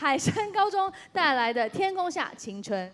海山高中带来的《天空下青春》。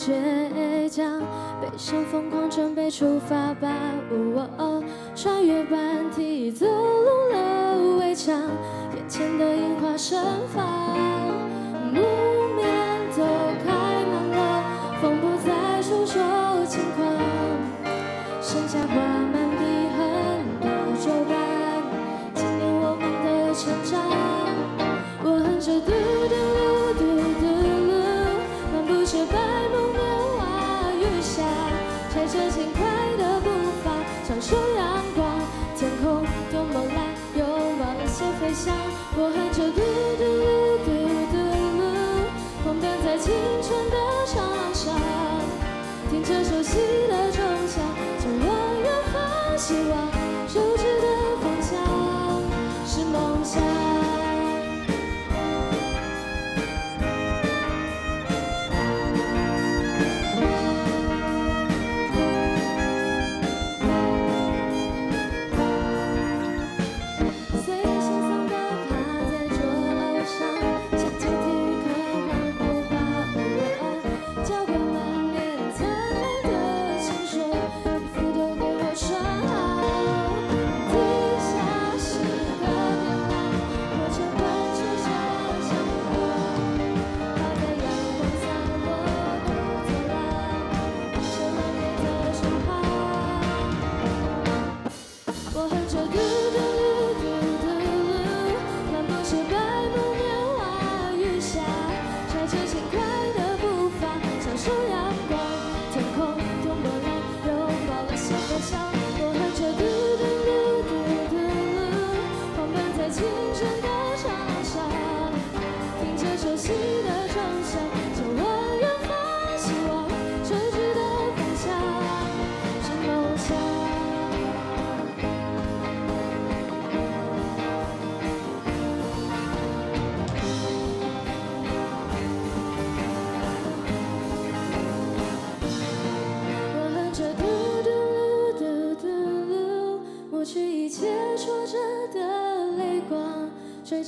倔强，背上疯狂准备出发吧。哦哦，穿越班梯走入了围墙，眼前的樱花盛放，木棉都开满了，风不再诉说轻狂，剩下挂满地痕的旧版，纪念我们的成长。我哼着伐，享受阳光，天空多么蓝，拥抱了些飞翔。我哼着嘟嘟嘟嘟嘟噜，狂奔在青春的长廊上，听着熟悉的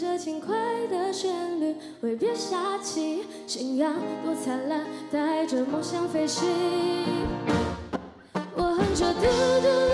着轻快的旋律，挥别夏季，信仰多灿烂，带着梦想飞行。我哼着嘟嘟嘟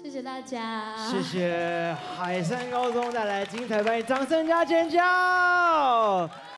谢谢大家，谢谢海山高中带来精彩表演，掌声加尖叫！